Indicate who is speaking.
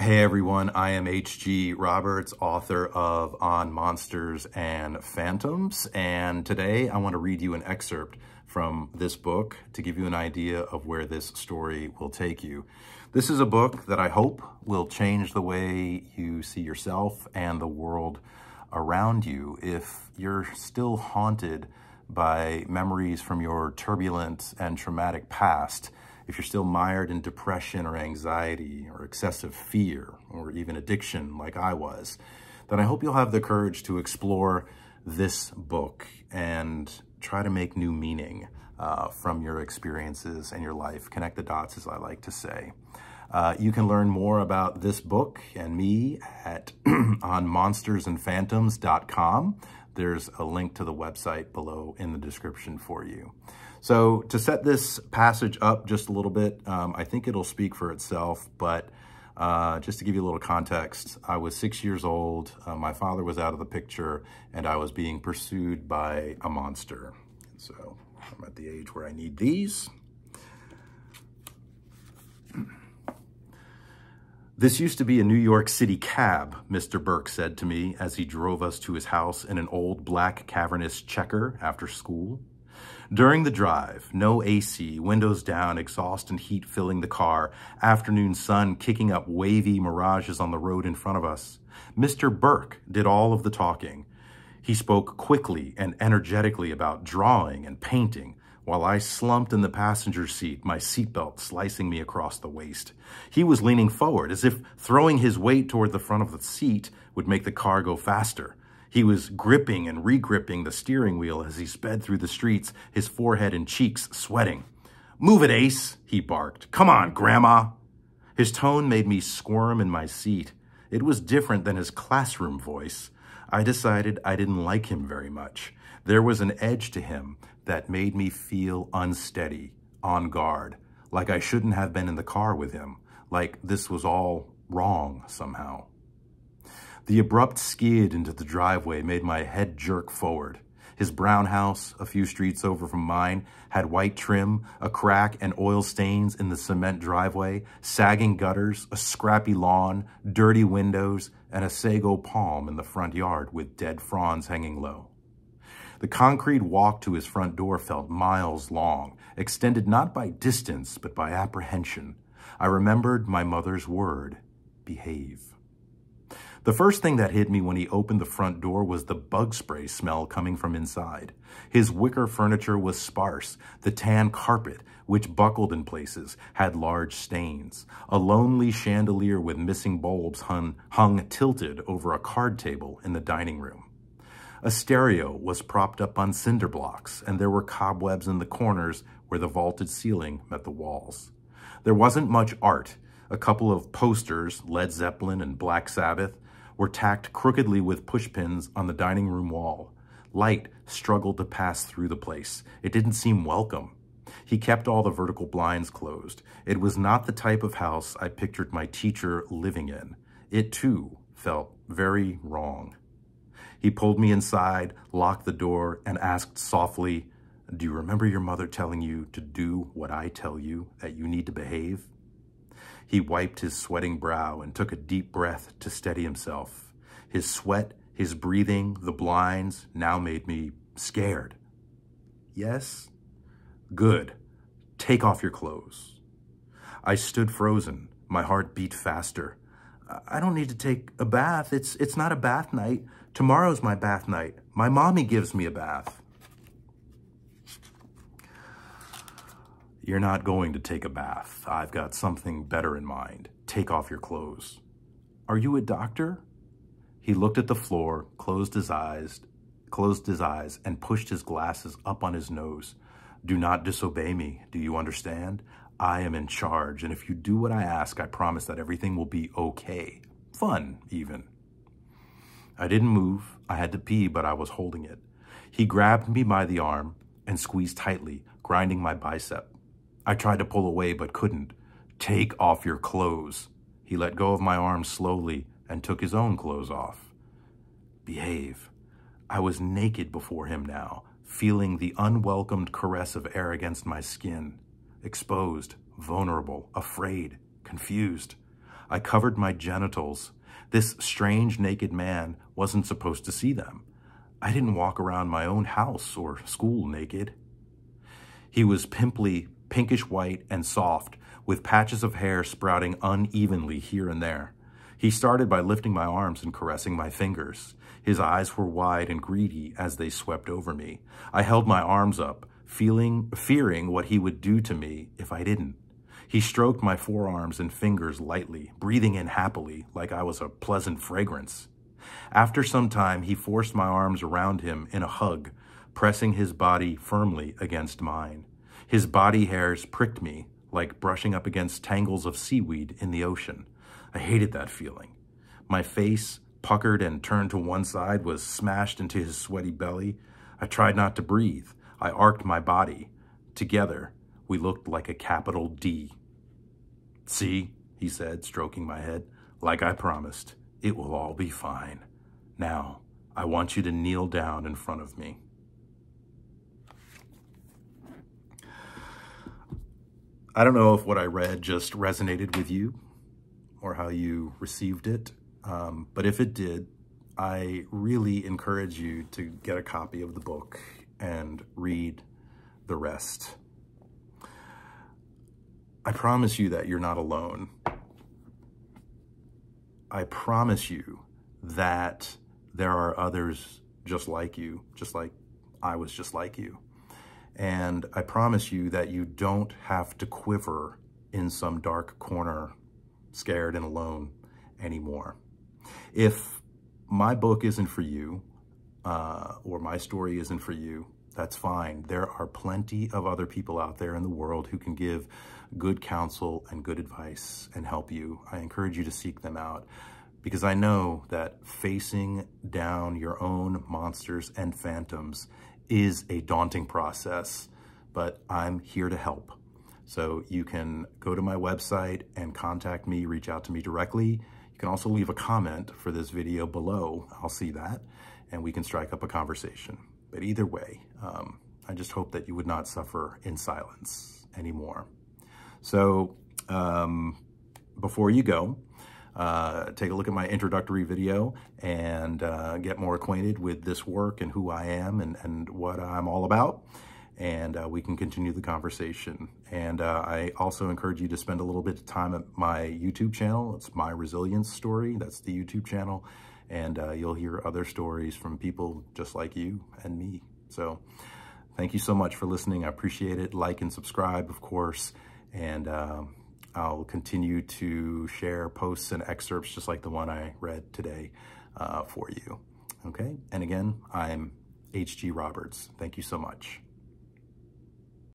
Speaker 1: Hey everyone, I am H.G. Roberts, author of On Monsters and Phantoms, and today I want to read you an excerpt from this book to give you an idea of where this story will take you. This is a book that I hope will change the way you see yourself and the world around you if you're still haunted by memories from your turbulent and traumatic past if you're still mired in depression or anxiety or excessive fear or even addiction like I was, then I hope you'll have the courage to explore this book and try to make new meaning uh, from your experiences and your life. Connect the dots, as I like to say. Uh, you can learn more about this book and me at on monstersandphantoms.com. There's a link to the website below in the description for you. So to set this passage up just a little bit, um, I think it'll speak for itself, but uh, just to give you a little context, I was six years old, uh, my father was out of the picture, and I was being pursued by a monster. So I'm at the age where I need these. This used to be a New York City cab, Mr. Burke said to me as he drove us to his house in an old black cavernous checker after school. During the drive, no AC, windows down, exhaust and heat filling the car, afternoon sun kicking up wavy mirages on the road in front of us. Mr. Burke did all of the talking. He spoke quickly and energetically about drawing and painting, while I slumped in the passenger seat, my seatbelt slicing me across the waist. He was leaning forward, as if throwing his weight toward the front of the seat would make the car go faster. He was gripping and regripping the steering wheel as he sped through the streets, his forehead and cheeks sweating. Move it, Ace, he barked. Come on, Grandma. His tone made me squirm in my seat. It was different than his classroom voice. I decided I didn't like him very much. There was an edge to him that made me feel unsteady, on guard, like I shouldn't have been in the car with him, like this was all wrong somehow. The abrupt skid into the driveway made my head jerk forward. His brown house, a few streets over from mine, had white trim, a crack and oil stains in the cement driveway, sagging gutters, a scrappy lawn, dirty windows, and a sago palm in the front yard with dead fronds hanging low. The concrete walk to his front door felt miles long, extended not by distance, but by apprehension. I remembered my mother's word, behave. The first thing that hit me when he opened the front door was the bug spray smell coming from inside. His wicker furniture was sparse. The tan carpet, which buckled in places, had large stains. A lonely chandelier with missing bulbs hung, hung tilted over a card table in the dining room. A stereo was propped up on cinder blocks, and there were cobwebs in the corners where the vaulted ceiling met the walls. There wasn't much art. A couple of posters, Led Zeppelin and Black Sabbath, were tacked crookedly with pushpins on the dining room wall. Light struggled to pass through the place. It didn't seem welcome. He kept all the vertical blinds closed. It was not the type of house I pictured my teacher living in. It, too, felt very wrong. He pulled me inside, locked the door, and asked softly, do you remember your mother telling you to do what I tell you, that you need to behave? He wiped his sweating brow and took a deep breath to steady himself. His sweat, his breathing, the blinds now made me scared. Yes? Good. Take off your clothes. I stood frozen. My heart beat faster. I don't need to take a bath. It's, it's not a bath night. Tomorrow's my bath night. My mommy gives me a bath. You're not going to take a bath. I've got something better in mind. Take off your clothes. Are you a doctor? He looked at the floor, closed his eyes, closed his eyes, and pushed his glasses up on his nose. Do not disobey me. Do you understand? I am in charge, and if you do what I ask, I promise that everything will be okay. Fun, even. I didn't move. I had to pee, but I was holding it. He grabbed me by the arm and squeezed tightly, grinding my bicep. I tried to pull away but couldn't. Take off your clothes. He let go of my arm slowly and took his own clothes off. Behave. I was naked before him now, feeling the unwelcomed caress of air against my skin. Exposed, vulnerable, afraid, confused. I covered my genitals. This strange naked man wasn't supposed to see them. I didn't walk around my own house or school naked. He was pimply, pinkish white and soft, with patches of hair sprouting unevenly here and there. He started by lifting my arms and caressing my fingers. His eyes were wide and greedy as they swept over me. I held my arms up, feeling, fearing what he would do to me if I didn't. He stroked my forearms and fingers lightly, breathing in happily like I was a pleasant fragrance. After some time, he forced my arms around him in a hug, pressing his body firmly against mine. His body hairs pricked me like brushing up against tangles of seaweed in the ocean. I hated that feeling. My face, puckered and turned to one side, was smashed into his sweaty belly. I tried not to breathe. I arced my body. Together, we looked like a capital D. See, he said, stroking my head, like I promised, it will all be fine. Now, I want you to kneel down in front of me. I don't know if what I read just resonated with you or how you received it, um, but if it did, I really encourage you to get a copy of the book and read the rest. I promise you that you're not alone. I promise you that there are others just like you, just like I was just like you. And I promise you that you don't have to quiver in some dark corner, scared and alone anymore. If my book isn't for you, uh, or my story isn't for you, that's fine. There are plenty of other people out there in the world who can give good counsel and good advice and help you. I encourage you to seek them out because I know that facing down your own monsters and phantoms is a daunting process, but I'm here to help. So you can go to my website and contact me, reach out to me directly. You can also leave a comment for this video below. I'll see that and we can strike up a conversation. But either way, um, I just hope that you would not suffer in silence anymore. So um, before you go, uh, take a look at my introductory video and uh, get more acquainted with this work and who I am and, and what I'm all about. And uh, we can continue the conversation. And uh, I also encourage you to spend a little bit of time at my YouTube channel. It's My Resilience Story. That's the YouTube channel. And uh, you'll hear other stories from people just like you and me. So thank you so much for listening. I appreciate it. Like and subscribe, of course. And um, I'll continue to share posts and excerpts just like the one I read today uh, for you. Okay, and again, I'm H.G. Roberts. Thank you so much.